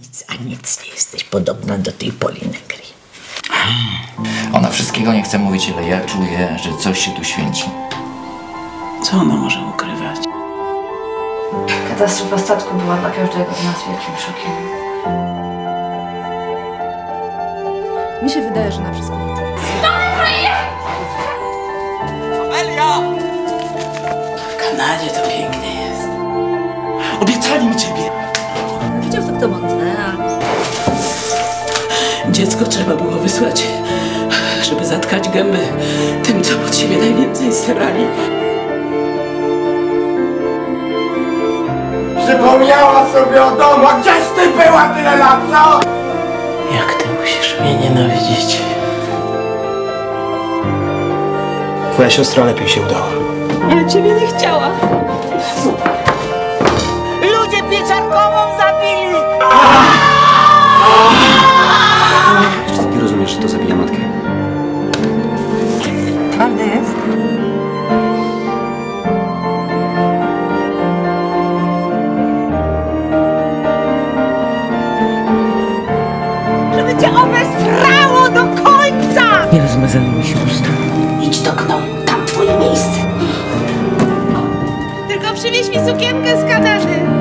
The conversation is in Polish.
Nic a nic nie jesteś podobna do tej Poliny Gry. Ona wszystkiego nie chce mówić, ale ja czuję, że coś się tu święci. Co ona może ukrywać? Katastrofa statku była dla każdego z nas wielkim szokiem. Mi się wydaje, że na wszystko wyczuwa. W Kanadzie to pięknie jest. Obiecali mi ciebie. Dziecko trzeba było wysłać, żeby zatkać gęby tym, co pod siebie najwięcej starali. Przypomniała sobie o domu, a gdzieś ty była tyle lat, co? Jak ty musisz mnie nienawidzić? Twoja siostra lepiej się udała. ale ciebie nie chciała. Ludzie pieczarkową że to zabija matkę? Prawda jest? Żeby cię obesrało do końca! Nie rozmazany mi się usta. Idź do gnoju, tam twoje miejsce. Tylko przywieź mi sukienkę z Kanady.